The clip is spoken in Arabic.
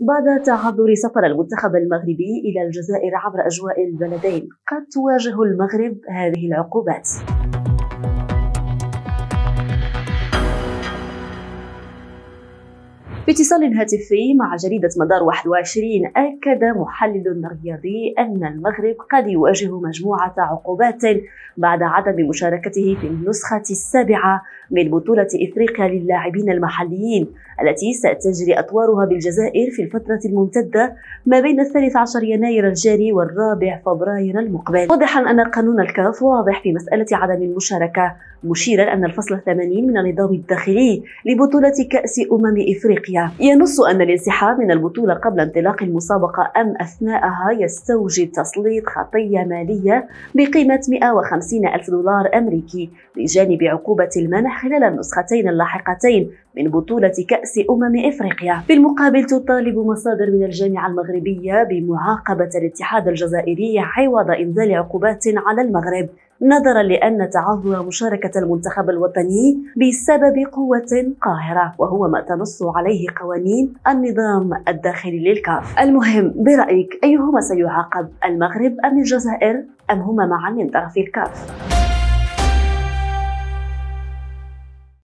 بعد تعذر سفر المنتخب المغربي إلى الجزائر عبر أجواء البلدين قد تواجه المغرب هذه العقوبات. في اتصال هاتفي مع جريدة مدار 21 أكد محلل رياضي أن المغرب قد يواجه مجموعة عقوبات بعد عدم مشاركته في النسخة السابعة من بطولة إفريقيا للاعبين المحليين التي ستجري أطوارها بالجزائر في الفترة الممتدة ما بين الثالث عشر يناير الجاري والرابع فبراير المقبل. واضحا أن قانون الكاف واضح في مسألة عدم المشاركة مشيرا أن الفصل الثمانين من النظام الداخلي لبطولة كأس أمم إفريقيا ينص أن الانسحاب من البطولة قبل انطلاق المسابقة أم أثناءها يستوجب تسليط خطية مالية بقيمة 150 ألف دولار أمريكي بجانب عقوبة المنح خلال النسختين اللاحقتين من بطولة كأس أمم إفريقيا. بالمقابل تطالب مصادر من الجامعة المغربية بمعاقبة الاتحاد الجزائري عوض إنزال عقوبات على المغرب. نظرا لأن تعذر مشاركة المنتخب الوطني بسبب قوة قاهرة وهو ما تنص عليه قوانين النظام الداخلي للكاف. المهم برأيك أيهما سيعاقب المغرب أم الجزائر؟ أم هما معا من طرف الكاف؟